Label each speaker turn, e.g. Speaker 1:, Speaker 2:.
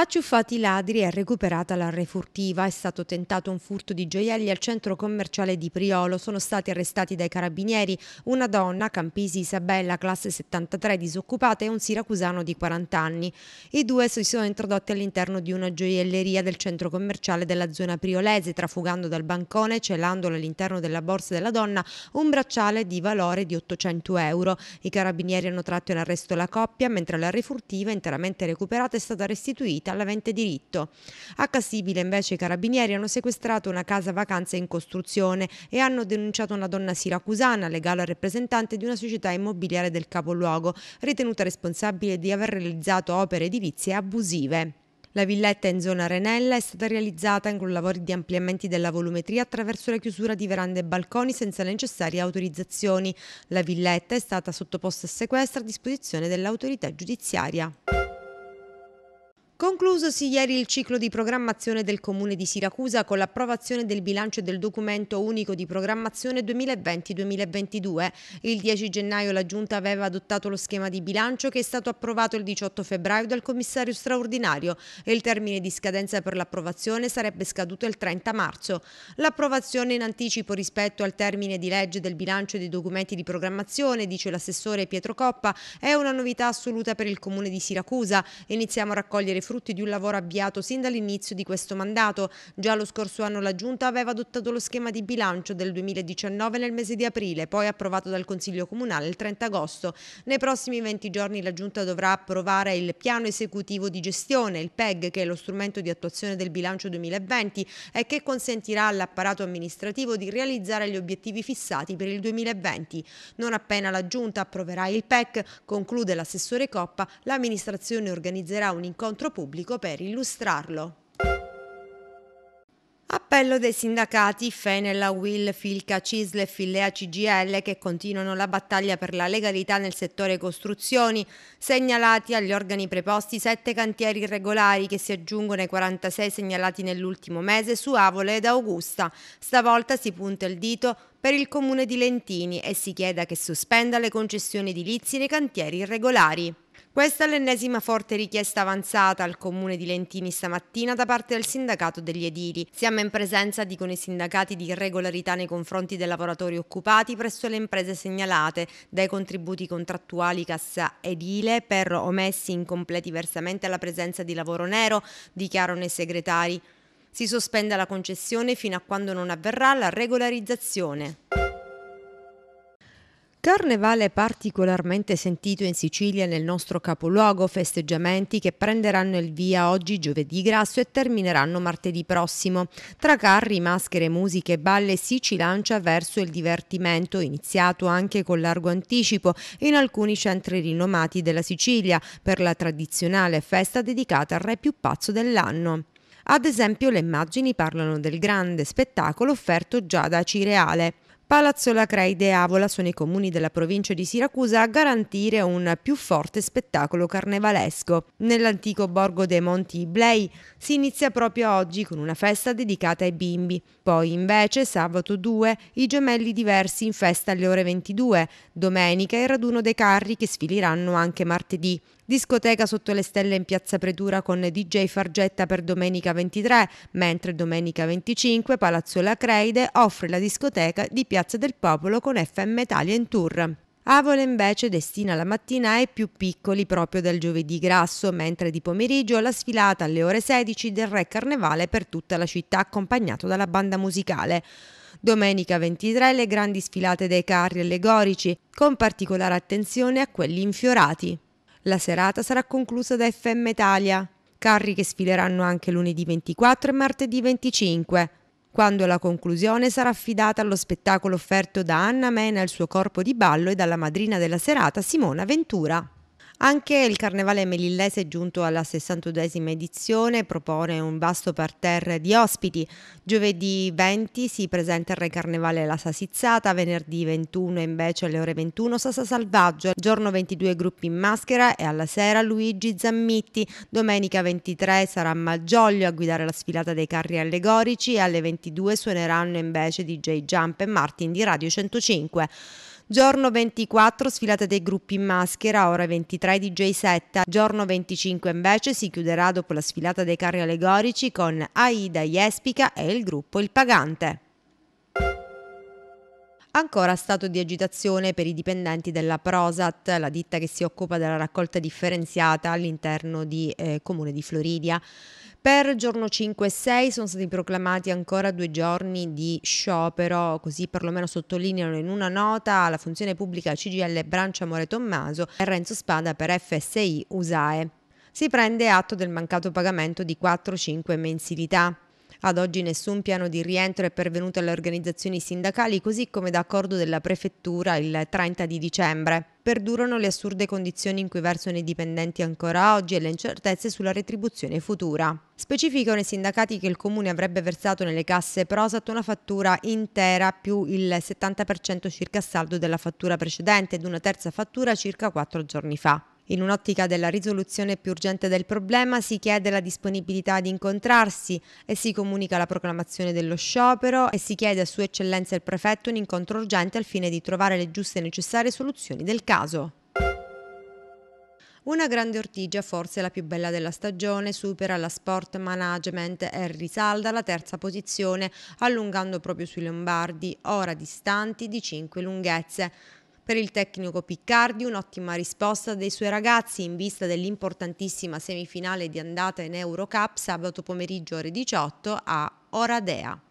Speaker 1: Acciuffati i ladri e recuperata la refurtiva. È stato tentato un furto di gioielli al centro commerciale di Priolo. Sono stati arrestati dai carabinieri una donna, Campisi Isabella, classe 73, disoccupata, e un siracusano di 40 anni. I due si sono introdotti all'interno di una gioielleria del centro commerciale della zona priolese, trafugando dal bancone, celandolo all'interno della borsa della donna, un bracciale di valore di 800 euro. I carabinieri hanno tratto in arresto la coppia, mentre la refurtiva, interamente recuperata, è stata restituita riferita all'avente diritto. A Cassibile invece i carabinieri hanno sequestrato una casa vacanza in costruzione e hanno denunciato una donna siracusana, legale rappresentante di una società immobiliare del capoluogo, ritenuta responsabile di aver realizzato opere edilizie abusive. La villetta in zona Renella è stata realizzata con lavori di ampliamenti della volumetria attraverso la chiusura di verande e balconi senza necessarie autorizzazioni. La villetta è stata sottoposta a sequestro a disposizione dell'autorità giudiziaria. Conclusosi ieri il ciclo di programmazione del Comune di Siracusa con l'approvazione del bilancio del documento unico di programmazione 2020-2022. Il 10 gennaio la Giunta aveva adottato lo schema di bilancio che è stato approvato il 18 febbraio dal commissario straordinario e il termine di scadenza per l'approvazione sarebbe scaduto il 30 marzo. L'approvazione in anticipo rispetto al termine di legge del bilancio dei documenti di programmazione, dice l'assessore Pietro Coppa, è una novità assoluta per il Comune di Siracusa. Iniziamo a raccogliere frutti di un lavoro avviato sin dall'inizio di questo mandato. Già lo scorso anno la Giunta aveva adottato lo schema di bilancio del 2019 nel mese di aprile, poi approvato dal Consiglio Comunale il 30 agosto. Nei prossimi 20 giorni la Giunta dovrà approvare il piano esecutivo di gestione, il PEG, che è lo strumento di attuazione del bilancio 2020 e che consentirà all'apparato amministrativo di realizzare gli obiettivi fissati per il 2020. Non appena la Giunta approverà il PEC, conclude l'assessore Coppa, l'amministrazione organizzerà un incontro pubblico per illustrarlo. Appello dei sindacati Fenella, Will, Filca, Cisle e Fillea CGL che continuano la battaglia per la legalità nel settore costruzioni, segnalati agli organi preposti sette cantieri irregolari che si aggiungono ai 46 segnalati nell'ultimo mese su Avole ed Augusta. Stavolta si punta il dito per il comune di Lentini e si chieda che sospenda le concessioni edilizie nei cantieri irregolari. Questa è l'ennesima forte richiesta avanzata al comune di Lentini stamattina da parte del sindacato degli edili. Siamo in presenza, dicono i sindacati, di irregolarità nei confronti dei lavoratori occupati presso le imprese segnalate, dai contributi contrattuali cassa edile per omessi incompleti versamenti alla presenza di lavoro nero, dichiarano i segretari. Si sospende la concessione fino a quando non avverrà la regolarizzazione. Carnevale particolarmente sentito in Sicilia nel nostro capoluogo, festeggiamenti che prenderanno il via oggi giovedì grasso e termineranno martedì prossimo. Tra carri, maschere, musiche e balle si ci lancia verso il divertimento, iniziato anche con largo anticipo in alcuni centri rinomati della Sicilia per la tradizionale festa dedicata al re più pazzo dell'anno. Ad esempio le immagini parlano del grande spettacolo offerto già da Cireale. Palazzo Lacreide e Avola sono i comuni della provincia di Siracusa a garantire un più forte spettacolo carnevalesco. Nell'antico borgo dei Monti Iblei si inizia proprio oggi con una festa dedicata ai bimbi. Poi invece sabato 2 i gemelli diversi in festa alle ore 22, domenica il raduno dei carri che sfiliranno anche martedì. Discoteca sotto le stelle in piazza Pretura con DJ Fargetta per domenica 23, mentre domenica 25 Palazzo Lacreide offre la discoteca di Piazza del Popolo con FM Italian Tour. Avole invece destina la mattina ai più piccoli proprio del giovedì grasso, mentre di pomeriggio la sfilata alle ore 16 del Re Carnevale per tutta la città accompagnato dalla banda musicale. Domenica 23 le grandi sfilate dei carri allegorici, con particolare attenzione a quelli infiorati. La serata sarà conclusa da FM Italia, carri che sfileranno anche lunedì 24 e martedì 25, quando la conclusione sarà affidata allo spettacolo offerto da Anna Mena e il suo corpo di ballo e dalla madrina della serata Simona Ventura. Anche il Carnevale Melillese giunto alla 62esima edizione, propone un vasto parterre di ospiti. Giovedì 20 si presenta il Re Carnevale La Sasizzata, venerdì 21 invece alle ore 21 Sasa Salvaggio, giorno 22 gruppi in maschera e alla sera Luigi Zammitti. Domenica 23 sarà Maggioglio a guidare la sfilata dei carri allegorici e alle 22 suoneranno invece DJ Jump e Martin di Radio 105. Giorno 24 sfilata dei gruppi in maschera, ora 23 DJ 7. Giorno 25 invece si chiuderà dopo la sfilata dei carri allegorici con Aida Jespica e il gruppo Il Pagante. Ancora stato di agitazione per i dipendenti della Prosat, la ditta che si occupa della raccolta differenziata all'interno di eh, Comune di Floridia. Per giorno 5 e 6 sono stati proclamati ancora due giorni di sciopero, così perlomeno sottolineano in una nota la funzione pubblica CGL Brancia More Tommaso e Renzo Spada per FSI USAE. Si prende atto del mancato pagamento di 4-5 mensilità. Ad oggi nessun piano di rientro è pervenuto alle organizzazioni sindacali, così come da accordo della prefettura il 30 di dicembre. Perdurano le assurde condizioni in cui versano i dipendenti ancora oggi e le incertezze sulla retribuzione futura. Specificano i sindacati che il comune avrebbe versato nelle casse Prosat una fattura intera più il 70% circa saldo della fattura precedente ed una terza fattura circa quattro giorni fa. In un'ottica della risoluzione più urgente del problema si chiede la disponibilità di incontrarsi e si comunica la proclamazione dello sciopero e si chiede a Sua Eccellenza il Prefetto un incontro urgente al fine di trovare le giuste e necessarie soluzioni del caso. Una grande ortigia, forse la più bella della stagione, supera la Sport Management e risalda alla terza posizione, allungando proprio sui Lombardi, ora distanti di 5 lunghezze. Per il tecnico Piccardi un'ottima risposta dei suoi ragazzi in vista dell'importantissima semifinale di andata in Eurocup sabato pomeriggio ore 18 a Oradea.